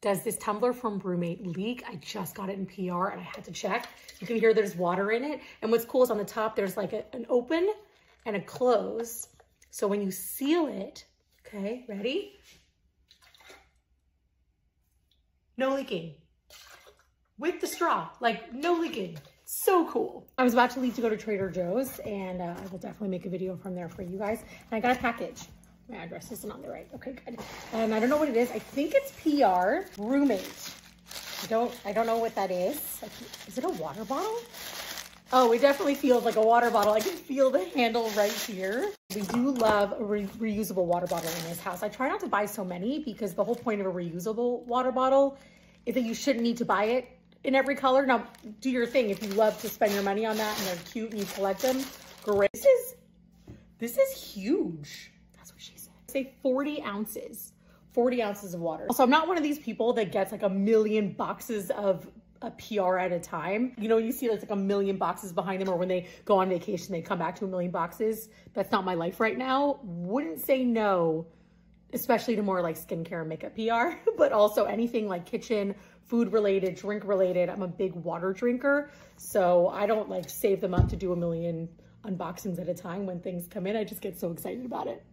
Does this tumbler from BruMate leak? I just got it in PR and I had to check. You can hear there's water in it. And what's cool is on the top, there's like a, an open and a close. So when you seal it, okay, ready? No leaking. With the straw, like no leaking. So cool. I was about to leave to go to Trader Joe's and uh, I will definitely make a video from there for you guys. And I got a package. My address isn't on the right. Okay, good. And I don't know what it is. I think it's PR BruMate. I don't, I don't know what that is. Is it a water bottle? Oh, it definitely feels like a water bottle. I can feel the handle right here. We do love a re reusable water bottle in this house. I try not to buy so many because the whole point of a reusable water bottle is that you shouldn't need to buy it in every color. Now, do your thing. If you love to spend your money on that and they're cute and you collect them, great. This is, this is huge. That's what she said. Say 40 ounces. 40 ounces of water. So I'm not one of these people that gets like a million boxes of a PR at a time. You know, you see like a million boxes behind them or when they go on vacation, they come back to a million boxes. That's not my life right now. Wouldn't say no, especially to more like skincare and makeup PR, but also anything like kitchen, food related, drink related. I'm a big water drinker. So I don't like save them up to do a million unboxings at a time when things come in. I just get so excited about it.